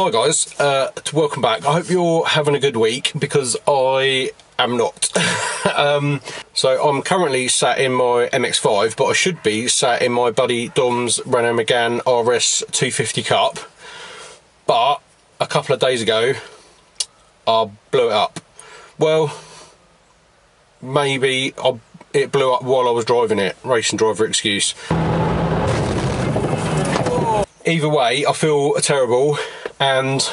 Hi guys, uh, welcome back. I hope you're having a good week because I am not. um, so I'm currently sat in my MX-5, but I should be sat in my buddy Dom's Renault Megane RS 250 Cup. But a couple of days ago, I blew it up. Well, maybe I, it blew up while I was driving it. Racing driver excuse. Either way, I feel terrible and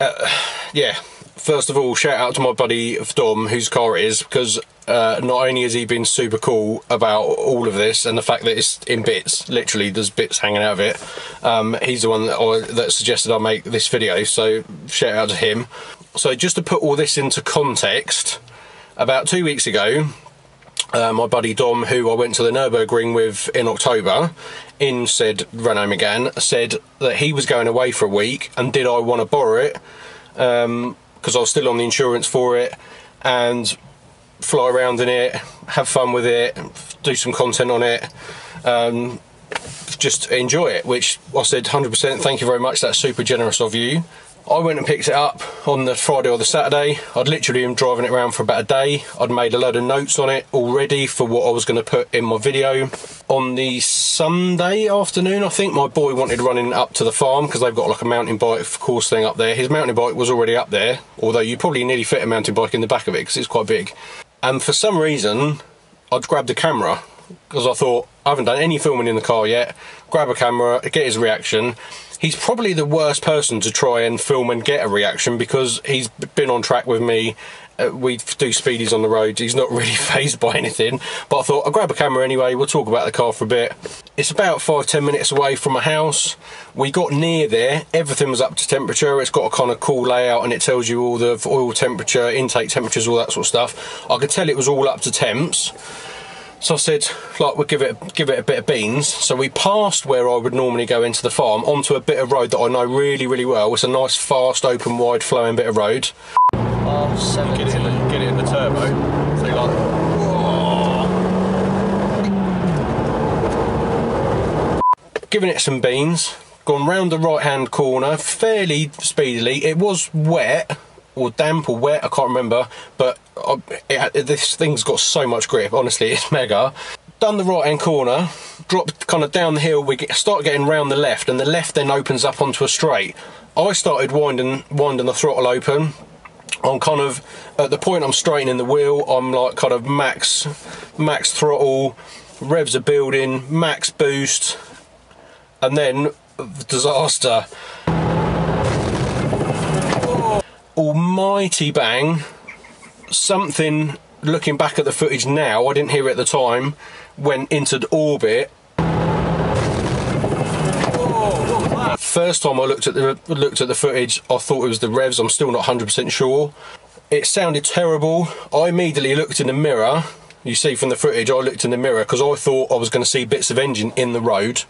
uh, yeah first of all shout out to my buddy Dom whose car it is because uh, not only has he been super cool about all of this and the fact that it's in bits literally there's bits hanging out of it um, he's the one that, that suggested I make this video so shout out to him. So just to put all this into context about two weeks ago uh, my buddy Dom, who I went to the Nürburgring with in October, in said Renault Megane, said that he was going away for a week and did I want to borrow it because um, I was still on the insurance for it and fly around in it, have fun with it, do some content on it. Um, just enjoy it, which I said 100% thank you very much, that's super generous of you. I went and picked it up on the Friday or the Saturday. I'd literally been driving it around for about a day. I'd made a load of notes on it already for what I was going to put in my video. On the Sunday afternoon, I think, my boy wanted running up to the farm because they've got like a mountain bike course thing up there. His mountain bike was already up there, although you probably nearly fit a mountain bike in the back of it because it's quite big. And for some reason, I'd grabbed a camera because I thought, I haven't done any filming in the car yet. Grab a camera, get his reaction he's probably the worst person to try and film and get a reaction because he's been on track with me. Uh, we do speedies on the road. He's not really fazed by anything. But I thought I'll grab a camera anyway. We'll talk about the car for a bit. It's about five ten minutes away from my house. We got near there. Everything was up to temperature. It's got a kind of cool layout and it tells you all the oil temperature, intake temperatures, all that sort of stuff. I could tell it was all up to temps. So I said, like, we'll give it give it a bit of beans. So we passed where I would normally go into the farm onto a bit of road that I know really, really well. It's a nice, fast, open, wide flowing bit of road. Oh, get, it in the, get it in the turbo. So you're like, Giving it some beans, gone round the right hand corner fairly speedily. It was wet, or damp or wet, I can't remember, but Oh, it, this thing's got so much grip, honestly, it's mega. Done the right hand corner, dropped kind of down the hill, we get, start getting round the left, and the left then opens up onto a straight. I started winding, winding the throttle open. I'm kind of, at the point I'm straightening the wheel, I'm like kind of max, max throttle, revs are building, max boost, and then disaster almighty bang, something, looking back at the footage now, I didn't hear it at the time, went into orbit. First time I looked at the looked at the footage, I thought it was the revs. I'm still not 100% sure. It sounded terrible. I immediately looked in the mirror. You see from the footage, I looked in the mirror because I thought I was going to see bits of engine in the road.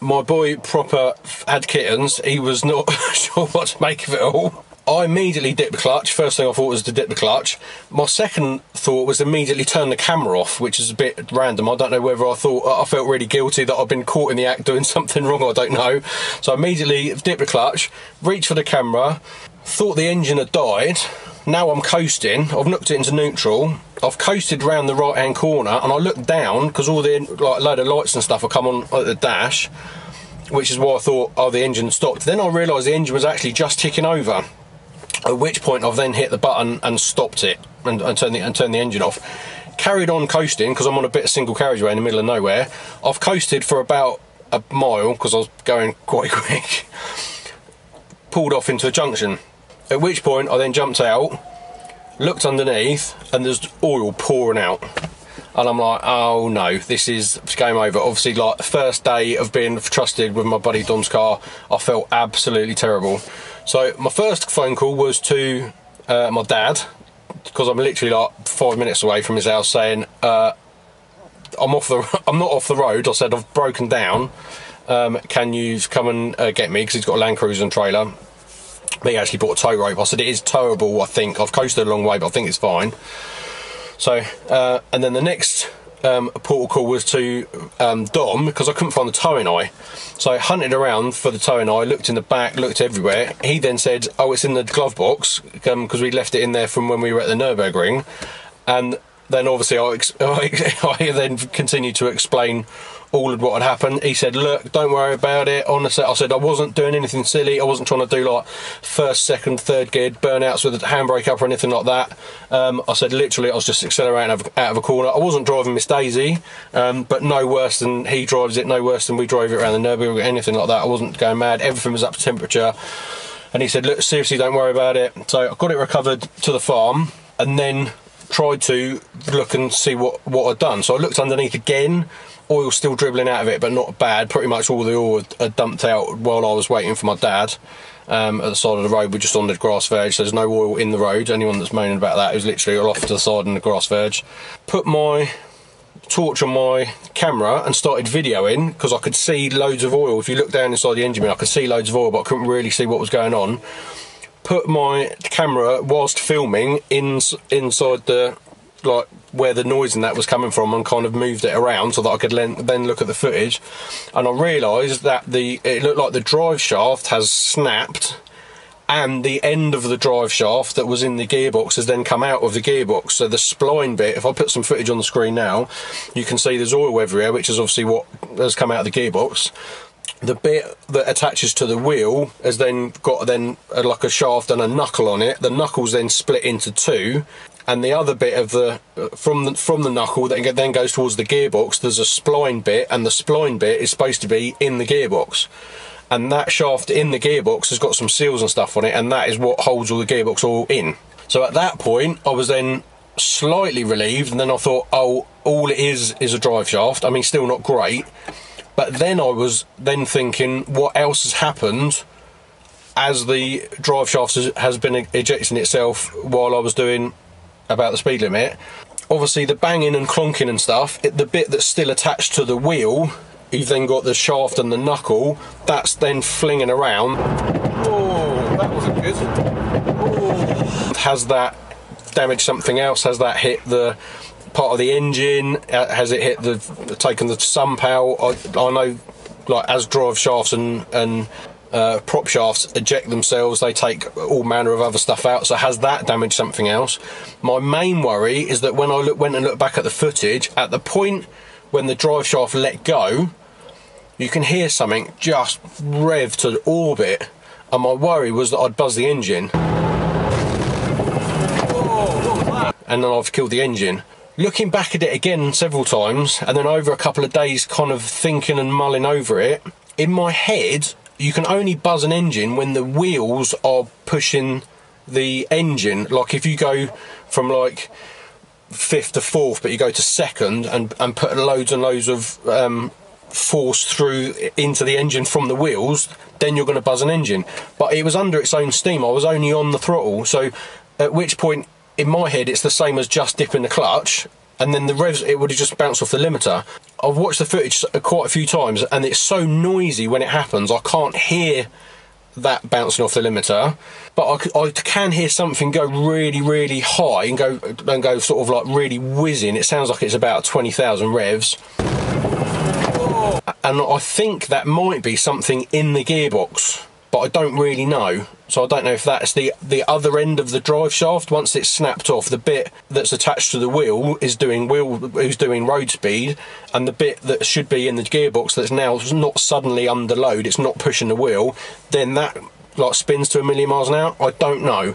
My boy proper had kittens. He was not sure what to make of it all. I immediately dipped the clutch. First thing I thought was to dip the clutch. My second thought was immediately turn the camera off, which is a bit random. I don't know whether I thought I felt really guilty that I've been caught in the act doing something wrong. I don't know. So I immediately dipped the clutch, reached for the camera, thought the engine had died. Now I'm coasting. I've knocked it into neutral. I've coasted round the right hand corner, and I looked down because all the like load of lights and stuff have come on at the dash, which is why I thought, oh, the engine stopped. Then I realised the engine was actually just ticking over. At which point I've then hit the button and stopped it and, and turned the and turned the engine off. Carried on coasting because I'm on a bit of single carriageway in the middle of nowhere. I've coasted for about a mile because I was going quite quick. Pulled off into a junction. At which point I then jumped out, looked underneath, and there's oil pouring out and I'm like, oh no, this is game over. Obviously, like first day of being trusted with my buddy Dom's car, I felt absolutely terrible. So my first phone call was to uh, my dad because I'm literally like five minutes away from his house, saying uh, I'm off the, I'm not off the road. I said I've broken down. Um, can you come and uh, get me? Because he's got a Land Cruiser and trailer. He actually bought a tow rope. I said it is towable. I think I've coasted a long way, but I think it's fine. So, uh, and then the next um, portal call was to um, Dom because I couldn't find the towing eye. So I hunted around for the towing eye, looked in the back, looked everywhere. He then said, "Oh, it's in the glove box because um, we left it in there from when we were at the Nurburgring." And then obviously I, I, I then continued to explain all of what had happened. He said, "Look, don't worry about it." Honestly, I said I wasn't doing anything silly. I wasn't trying to do like first, second, third gear burnouts with a handbrake up or anything like that. Um, I said literally, I was just accelerating out of, out of a corner. I wasn't driving Miss Daisy, um, but no worse than he drives it, no worse than we drove it around the Nürburgring, anything like that. I wasn't going mad. Everything was up to temperature. And he said, "Look, seriously, don't worry about it." So I got it recovered to the farm, and then tried to look and see what what I'd done. So I looked underneath again oil still dribbling out of it, but not bad. Pretty much all the oil had dumped out while I was waiting for my dad. Um, at the side of the road, we're just on the grass verge. So there's no oil in the road. Anyone that's moaning about that is literally off to the side in the grass verge. Put my torch on my camera and started videoing because I could see loads of oil. If you look down inside the engine I could see loads of oil, but I couldn't really see what was going on. Put my camera whilst filming in, inside the like where the noise and that was coming from and kind of moved it around so that I could then look at the footage. And I realised that the it looked like the drive shaft has snapped and the end of the drive shaft that was in the gearbox has then come out of the gearbox. So the spline bit if I put some footage on the screen now you can see there's oil everywhere which is obviously what has come out of the gearbox the bit that attaches to the wheel has then got then a, like a shaft and a knuckle on it. The knuckles then split into two and the other bit of the uh, from the from the knuckle that then goes towards the gearbox there's a spline bit and the spline bit is supposed to be in the gearbox. And that shaft in the gearbox has got some seals and stuff on it and that is what holds all the gearbox all in. So at that point i was then slightly relieved and then i thought oh all it is is a drive shaft. I mean still not great but then i was then thinking what else has happened as the drive shaft has been ejecting itself while i was doing about the speed limit. Obviously, the banging and clonking and stuff, it, the bit that's still attached to the wheel, you've then got the shaft and the knuckle, that's then flinging around. Oh, that wasn't good. Oh. Has that damaged something else? Has that hit the part of the engine? Uh, has it hit the taken the sump out? I, I know, like as drive shafts and and uh, prop shafts eject themselves, they take all manner of other stuff out. So has that damaged something else? My main worry is that when I look, went and looked back at the footage, at the point when the drive shaft let go, you can hear something just rev to orbit, and my worry was that I'd buzz the engine. and then I've killed the engine. Looking back at it again several times, and then over a couple of days, kind of thinking and mulling over it, in my head, you can only buzz an engine when the wheels are pushing the engine. Like if you go from like fifth to fourth, but you go to second and, and put loads and loads of um, force through into the engine from the wheels, then you're going to buzz an engine. But it was under its own steam. I was only on the throttle, so at which point in my head it's the same as just dipping the clutch and then the revs it would have just bounced off the limiter. I've watched the footage quite a few times, and it's so noisy when it happens. I can't hear that bouncing off the limiter, but I, I, can hear something go really, really high and go and go sort of like really whizzing. It sounds like it's about twenty thousand revs, and I think that might be something in the gearbox but I don't really know. So I don't know if that's the the other end of the drive shaft. Once it's snapped off, the bit that's attached to the wheel is doing wheel is doing road speed, and the bit that should be in the gearbox that's now not suddenly under load, it's not pushing the wheel. Then that like spins to a million miles an hour. I don't know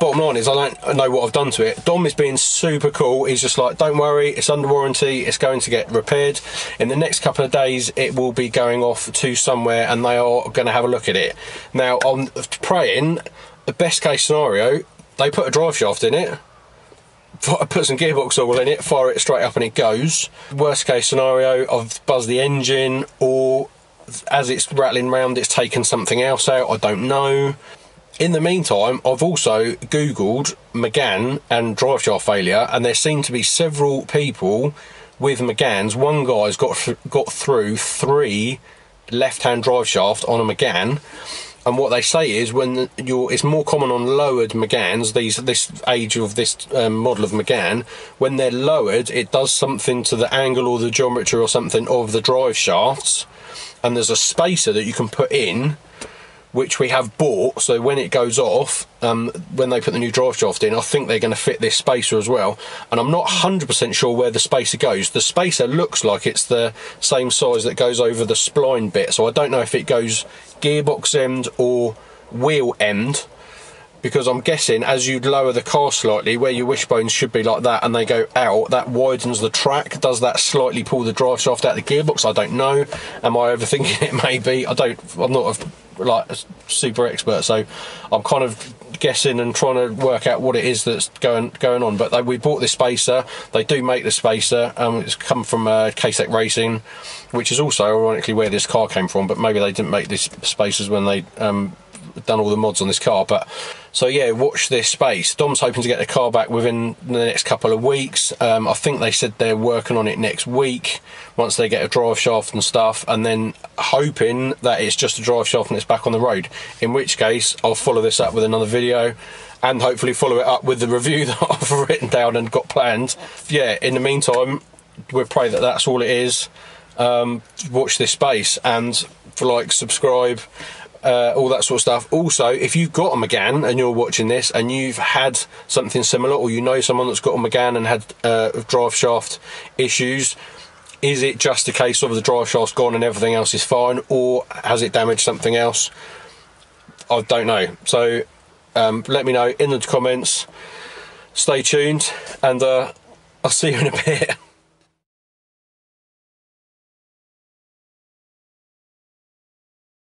bottom line is I don't know what I've done to it. Dom is being super cool. He's just like, don't worry, it's under warranty. It's going to get repaired. In the next couple of days, it will be going off to somewhere and they are going to have a look at it. Now, I'm praying, the best case scenario, they put a drive shaft in it, put some gearbox oil in it, fire it straight up and it goes. Worst case scenario, I've buzzed the engine or as it's rattling around, it's taken something else out. I don't know. In the meantime, I've also Googled Megane and drive shaft failure, and there seem to be several people with Meganes. One guy's got got through three left-hand drive shaft on a Megane. And what they say is when you're, it's more common on lowered Meganes, these this age of this um, model of Megane, when they're lowered, it does something to the angle or the geometry or something of the drive shafts, and there's a spacer that you can put in which we have bought. So when it goes off, um, when they put the new drive shaft in, I think they're going to fit this spacer as well. And I'm not 100% sure where the spacer goes. The spacer looks like it's the same size that goes over the spline bit. So I don't know if it goes gearbox end or wheel end. Because I'm guessing as you lower the car slightly, where your wishbones should be like that, and they go out, that widens the track. Does that slightly pull the drive shaft out of the gearbox? I don't know. Am I overthinking it? Maybe. I don't. I'm not a like a super expert, so I'm kind of guessing and trying to work out what it is that's going going on. But they, we bought this spacer. They do make the spacer. Um, it's come from uh, K-Tec Racing, which is also ironically where this car came from. But maybe they didn't make these spacers when they um, done all the mods on this car. But so yeah, watch this space. Dom's hoping to get the car back within the next couple of weeks. Um, I think they said they're working on it next week once they get a drive shaft and stuff, and then hoping that it's just a drive shaft and it's back on the road. In which case, I'll follow this up with another video and hopefully follow it up with the review that I've written down and got planned. Yeah, in the meantime, we pray that that's all it is. Um, watch this space and for like, subscribe, uh, all that sort of stuff. Also, if you've got a Megane and you're watching this and you've had something similar, or you know someone that's got a Megane and had uh, drive shaft issues, is it just a case of the drive shaft's gone and everything else is fine, or has it damaged something else? I don't know. So um, let me know in the comments. Stay tuned, and uh, I'll see you in a bit.